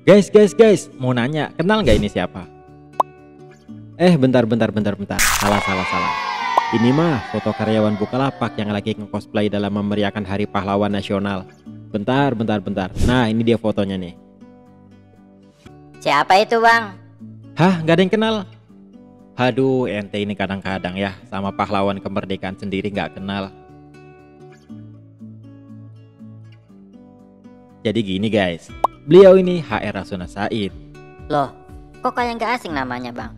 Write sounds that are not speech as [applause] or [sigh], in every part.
Guys, guys, guys, mau nanya, kenal nggak ini siapa? Eh, bentar, bentar, bentar, bentar. Salah, salah, salah. Ini mah foto karyawan Bukalapak yang lagi nge-cosplay dalam memeriahkan Hari Pahlawan Nasional. Bentar, bentar, bentar. Nah, ini dia fotonya nih. Siapa itu bang? Hah, nggak ada yang kenal? Aduh, ente ini kadang-kadang ya sama pahlawan kemerdekaan sendiri nggak kenal. Jadi gini guys, beliau ini HR Rasuna Said. Loh, kok kayak nggak asing namanya bang?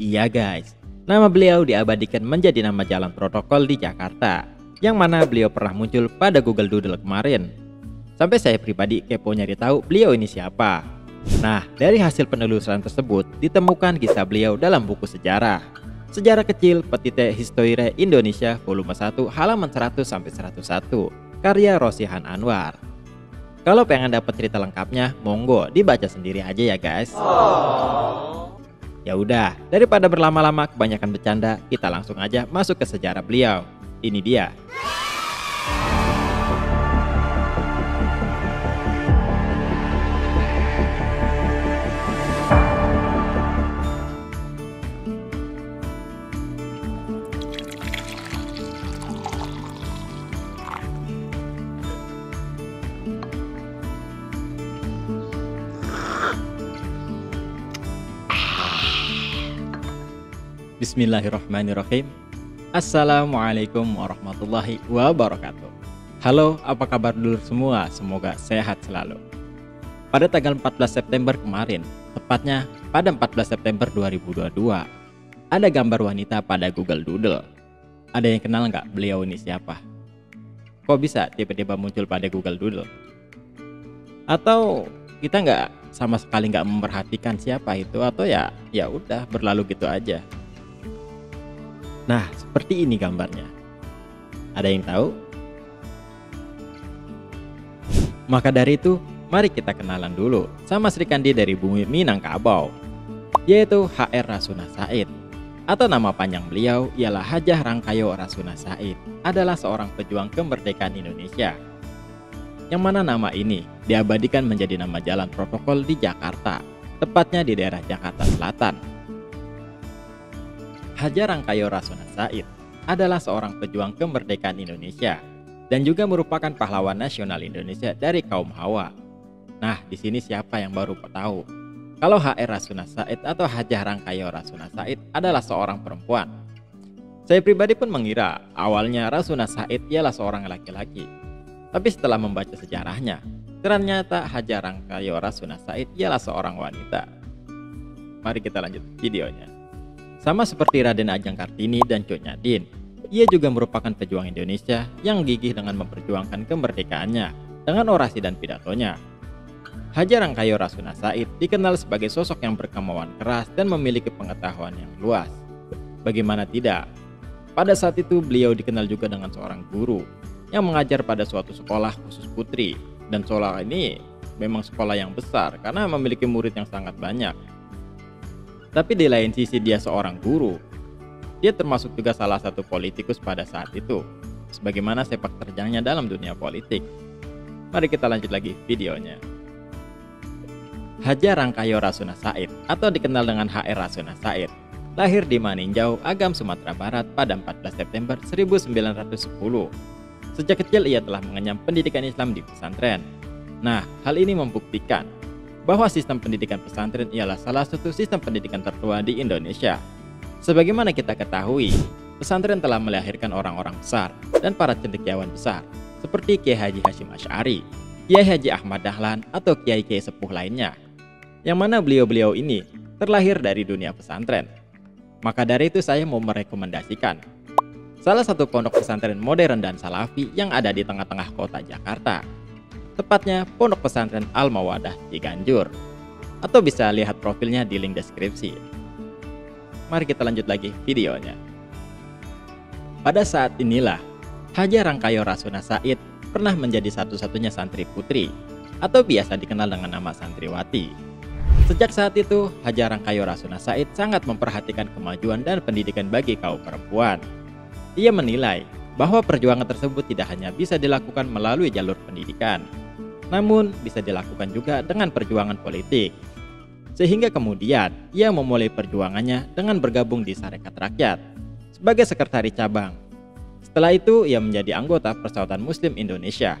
Iya guys, nama beliau diabadikan menjadi nama jalan protokol di Jakarta, yang mana beliau pernah muncul pada Google Doodle kemarin. Sampai saya pribadi kepo nyari tahu beliau ini siapa. Nah, dari hasil penelusuran tersebut ditemukan kisah beliau dalam buku sejarah. Sejarah kecil Petite Histoire Indonesia volume 1 halaman 100 sampai 101 karya Rosihan Anwar. Kalau pengen dapat cerita lengkapnya, monggo dibaca sendiri aja ya guys. Ya udah, daripada berlama-lama kebanyakan bercanda, kita langsung aja masuk ke sejarah beliau. Ini dia. Bismillahirrahmanirrahim. Assalamualaikum warahmatullahi wabarakatuh. Halo, apa kabar dulu semua? Semoga sehat selalu. Pada tanggal 14 September kemarin, tepatnya pada 14 September 2022, ada gambar wanita pada Google Doodle. Ada yang kenal nggak beliau ini siapa? Kok bisa tiba-tiba muncul pada Google Doodle? Atau kita nggak sama sekali nggak memperhatikan siapa itu atau ya ya udah berlalu gitu aja. Nah, seperti ini gambarnya. Ada yang tahu? Maka dari itu, mari kita kenalan dulu sama Sri Kandi dari bumi Minangkabau, yaitu HR Rasuna Said. Atau nama panjang beliau ialah Hajah Rangkayo Rasuna Said, adalah seorang pejuang kemerdekaan Indonesia. Yang mana nama ini diabadikan menjadi nama jalan protokol di Jakarta, tepatnya di daerah Jakarta Selatan. Hajar Rangkayo Rasuna Said adalah seorang pejuang kemerdekaan Indonesia dan juga merupakan pahlawan nasional Indonesia dari kaum Hawa. Nah, di sini siapa yang baru tahu? Kalau HR Rasuna Said atau Hajah Rangkayo Rasuna Said adalah seorang perempuan. Saya pribadi pun mengira awalnya Rasuna Said ialah seorang laki-laki. Tapi setelah membaca sejarahnya, ternyata Hajar Rangkayo Rasuna Said ialah seorang wanita. Mari kita lanjut videonya. Sama seperti Raden Ajeng Kartini dan Cut Nyadin, ia juga merupakan pejuang Indonesia yang gigih dengan memperjuangkan kemerdekaannya dengan orasi dan pidatonya. Hajar Rangkayo Rasuna Said dikenal sebagai sosok yang berkemauan keras dan memiliki pengetahuan yang luas. Bagaimana tidak? Pada saat itu beliau dikenal juga dengan seorang guru yang mengajar pada suatu sekolah khusus putri dan sekolah ini memang sekolah yang besar karena memiliki murid yang sangat banyak. Tapi di lain sisi dia seorang guru. Dia termasuk juga salah satu politikus pada saat itu. Sebagaimana sepak terjangnya dalam dunia politik. Mari kita lanjut lagi videonya. Hajar Rangkayo Rasuna Said atau dikenal dengan HR Rasuna Said lahir di Maninjau, Agam, Sumatera Barat pada 14 September 1910. Sejak kecil ia telah mengenyam pendidikan Islam di pesantren. Nah, hal ini membuktikan bahwa sistem pendidikan pesantren ialah salah satu sistem pendidikan tertua di Indonesia. Sebagaimana kita ketahui, pesantren telah melahirkan orang-orang besar dan para cendekiawan besar, seperti Kiai Haji Hashim Ash'ari, Kiai Haji Ahmad Dahlan, atau Kiai-Kiai sepuh lainnya. Yang mana beliau-beliau ini terlahir dari dunia pesantren. Maka dari itu saya mau merekomendasikan salah satu pondok pesantren modern dan salafi yang ada di tengah-tengah kota Jakarta, tepatnya Pondok Pesantren Al-Mawadah di Ganjur. Atau bisa lihat profilnya di link deskripsi. Mari kita lanjut lagi videonya. Pada saat inilah, Haja Rangkayo Rasuna Said pernah menjadi satu-satunya santri putri atau biasa dikenal dengan nama santriwati. Sejak saat itu, Haja Rangkayo Rasuna Said sangat memperhatikan kemajuan dan pendidikan bagi kaum perempuan. Ia menilai bahwa perjuangan tersebut tidak hanya bisa dilakukan melalui jalur pendidikan, namun bisa dilakukan juga dengan perjuangan politik. Sehingga kemudian ia memulai perjuangannya dengan bergabung di Sarekat Rakyat sebagai sekretaris cabang. Setelah itu ia menjadi anggota Persaudaraan Muslim Indonesia.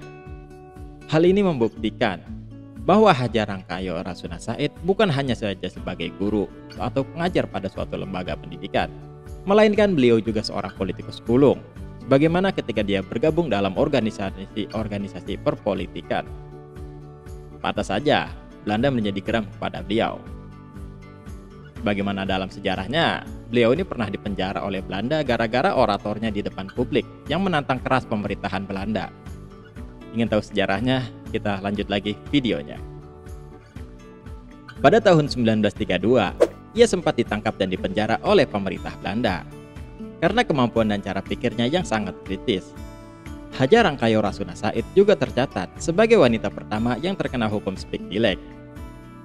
Hal ini membuktikan bahwa Hajar Rangkayo Rasuna Said bukan hanya saja sebagai guru atau pengajar pada suatu lembaga pendidikan, melainkan beliau juga seorang politikus sulung. Bagaimana ketika dia bergabung dalam organisasi-organisasi perpolitikan. Pantas saja Belanda menjadi geram kepada beliau. Bagaimana dalam sejarahnya, beliau ini pernah dipenjara oleh Belanda gara-gara oratornya di depan publik yang menantang keras pemerintahan Belanda. Ingin tahu sejarahnya? Kita lanjut lagi videonya. Pada tahun 1932, ia sempat ditangkap dan dipenjara oleh pemerintah Belanda karena kemampuan dan cara pikirnya yang sangat kritis. Hajar Rangkayo Rasuna Said juga tercatat sebagai wanita pertama yang terkena hukum speak dilek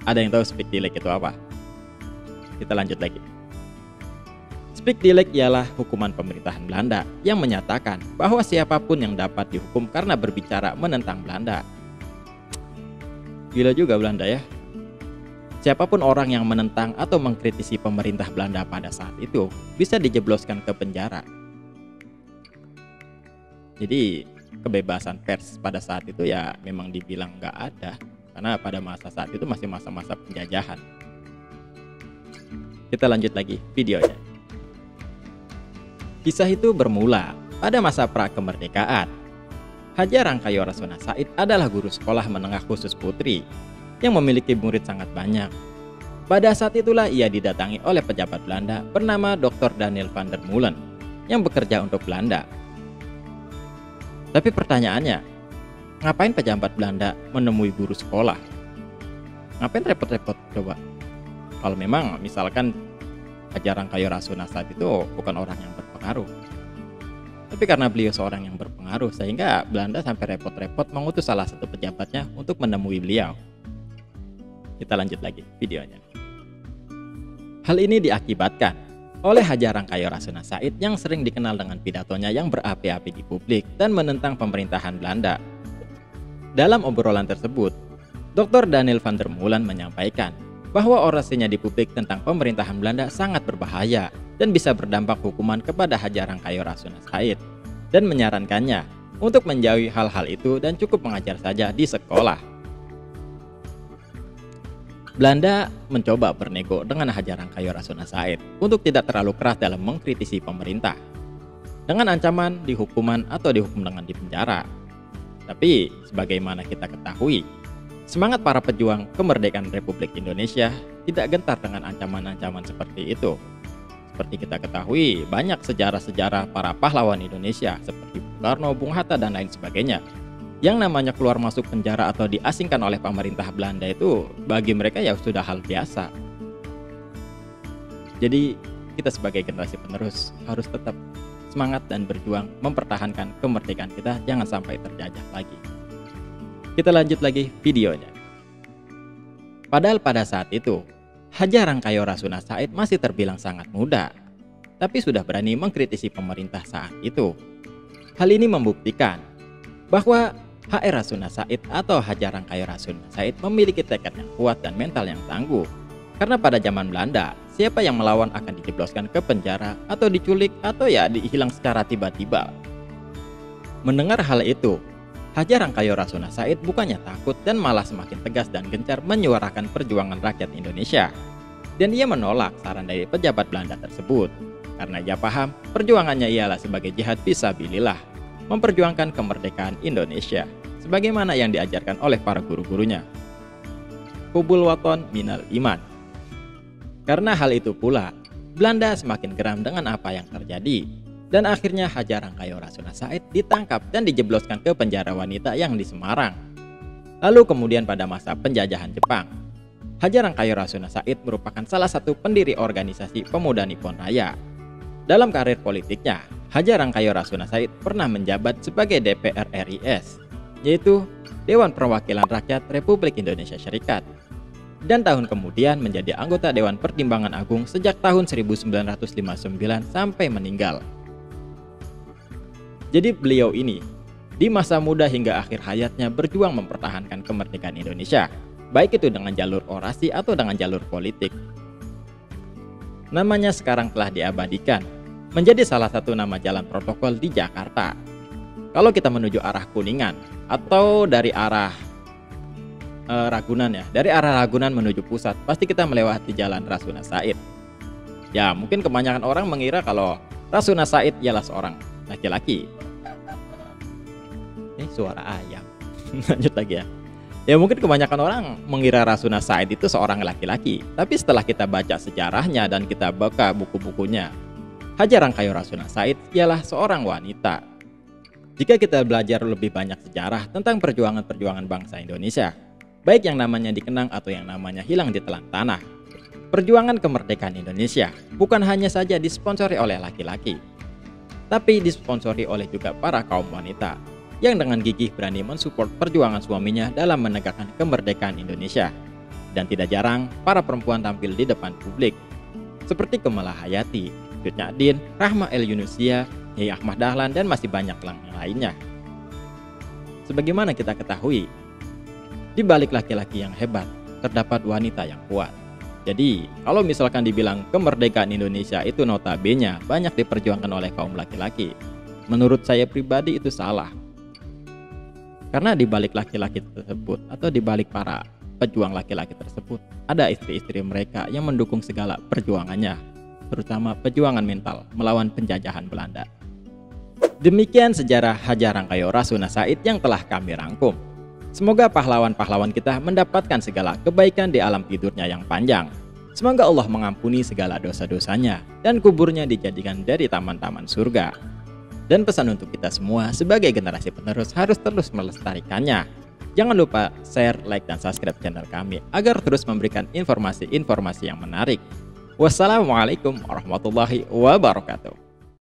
ada yang tahu speak delay itu apa? Kita lanjut lagi. Speak delay ialah hukuman pemerintahan Belanda yang menyatakan bahwa siapa pun yang dapat dihukum karena berbicara menentang Belanda. Gila juga Belanda ya. Siapa pun orang yang menentang atau mengkritisi pemerintah Belanda pada saat itu bisa dijebloskan ke penjara. Jadi kebebasan pers pada saat itu ya memang dibilang nggak ada karena pada masa saat itu masih masa-masa penjajahan. Kita lanjut lagi videonya. Kisah itu bermula pada masa pra-kemerdekaan. Hajar Rangkayo Rasuna Said adalah guru sekolah menengah khusus putri yang memiliki murid sangat banyak. Pada saat itulah ia didatangi oleh pejabat Belanda bernama Dr. Daniel van der Molen yang bekerja untuk Belanda. Tapi pertanyaannya, Ngapain pejabat Belanda menemui guru sekolah? Ngapain repot-repot coba? Kalau memang misalkan ajaran Kayo Rasuna saat itu bukan orang yang berpengaruh. Tapi karena beliau seorang yang berpengaruh sehingga Belanda sampai repot-repot mengutus salah satu pejabatnya untuk menemui beliau. Kita lanjut lagi videonya. Hal ini diakibatkan oleh Hajar Rangkayo Rasuna Said yang sering dikenal dengan pidatonya yang berapi-api di publik dan menentang pemerintahan Belanda dalam obrolan tersebut, Dr. Daniel van der Molen menyampaikan bahwa orasinya di publik tentang pemerintahan Belanda sangat berbahaya dan bisa berdampak hukuman kepada Hajar Rangkayo Rasuna Said dan menyarankannya untuk menjauhi hal-hal itu dan cukup mengajar saja di sekolah. Belanda mencoba bernego dengan Hajar Rangkayo Rasuna Said untuk tidak terlalu keras dalam mengkritisi pemerintah dengan ancaman dihukuman atau dihukum dengan dipenjara tapi, sebagaimana kita ketahui, semangat para pejuang kemerdekaan Republik Indonesia tidak gentar dengan ancaman-ancaman seperti itu. Seperti kita ketahui, banyak sejarah-sejarah para pahlawan Indonesia seperti Bung Karno, Bung Hatta, dan lain sebagainya. Yang namanya keluar masuk penjara atau diasingkan oleh pemerintah Belanda itu bagi mereka ya sudah hal biasa. Jadi kita sebagai generasi penerus harus tetap semangat dan berjuang mempertahankan kemerdekaan kita jangan sampai terjajah lagi. Kita lanjut lagi videonya. Padahal pada saat itu, Hajar Rangkayo Rasuna Said masih terbilang sangat muda, tapi sudah berani mengkritisi pemerintah saat itu. Hal ini membuktikan bahwa HR Rasuna Said atau Hajar Rangkayo Rasuna Said memiliki tekad yang kuat dan mental yang tangguh. Karena pada zaman Belanda, siapa yang melawan akan dijebloskan ke penjara atau diculik atau ya dihilang secara tiba-tiba. Mendengar hal itu, Hajar Rangkayo Rasuna Said bukannya takut dan malah semakin tegas dan gencar menyuarakan perjuangan rakyat Indonesia. Dan ia menolak saran dari pejabat Belanda tersebut. Karena ia paham perjuangannya ialah sebagai jihad visabilillah, memperjuangkan kemerdekaan Indonesia, sebagaimana yang diajarkan oleh para guru-gurunya. Kubul waton minal iman, karena hal itu pula, Belanda semakin geram dengan apa yang terjadi. Dan akhirnya Hajar Rangkayo Rasuna Said ditangkap dan dijebloskan ke penjara wanita yang di Semarang. Lalu kemudian pada masa penjajahan Jepang, Hajar Rangkayo Rasuna Said merupakan salah satu pendiri organisasi pemuda Nippon Raya. Dalam karir politiknya, Hajar Rangkayo Rasuna Said pernah menjabat sebagai DPR RIS, yaitu Dewan Perwakilan Rakyat Republik Indonesia Serikat dan tahun kemudian menjadi anggota Dewan Pertimbangan Agung sejak tahun 1959 sampai meninggal. Jadi beliau ini di masa muda hingga akhir hayatnya berjuang mempertahankan kemerdekaan Indonesia, baik itu dengan jalur orasi atau dengan jalur politik. Namanya sekarang telah diabadikan, menjadi salah satu nama jalan protokol di Jakarta. Kalau kita menuju arah Kuningan atau dari arah uh, Ragunan ya, dari arah Ragunan menuju pusat, pasti kita melewati jalan Rasuna Said. Ya, mungkin kebanyakan orang mengira kalau Rasuna Said ialah seorang laki-laki. Ini suara ayam. [laughs] Lanjut lagi ya. Ya mungkin kebanyakan orang mengira Rasuna Said itu seorang laki-laki. Tapi setelah kita baca sejarahnya dan kita buka buku-bukunya Hajar Rangkayo Rasuna Said ialah seorang wanita Jika kita belajar lebih banyak sejarah tentang perjuangan-perjuangan bangsa Indonesia Baik yang namanya dikenang atau yang namanya hilang di telan tanah Perjuangan kemerdekaan Indonesia bukan hanya saja disponsori oleh laki-laki Tapi disponsori oleh juga para kaum wanita yang dengan gigih berani mensupport perjuangan suaminya dalam menegakkan kemerdekaan Indonesia. Dan tidak jarang, para perempuan tampil di depan publik. Seperti Kemala Hayati, Cut Nyadin, Rahma El Yunusia, Yai Ahmad Dahlan, dan masih banyak lainnya. Sebagaimana kita ketahui, di balik laki-laki yang hebat, terdapat wanita yang kuat. Jadi, kalau misalkan dibilang kemerdekaan Indonesia itu notabene banyak diperjuangkan oleh kaum laki-laki, menurut saya pribadi itu salah. Karena di balik laki-laki tersebut atau di balik para pejuang laki-laki tersebut ada istri-istri mereka yang mendukung segala perjuangannya, terutama perjuangan mental melawan penjajahan Belanda. Demikian sejarah Hajar Rangkayo Rasuna Said yang telah kami rangkum. Semoga pahlawan-pahlawan kita mendapatkan segala kebaikan di alam tidurnya yang panjang. Semoga Allah mengampuni segala dosa-dosanya dan kuburnya dijadikan dari taman-taman surga. Dan pesan untuk kita semua sebagai generasi penerus harus terus melestarikannya. Jangan lupa share, like, dan subscribe channel kami agar terus memberikan informasi-informasi yang menarik. Wassalamualaikum warahmatullahi wabarakatuh.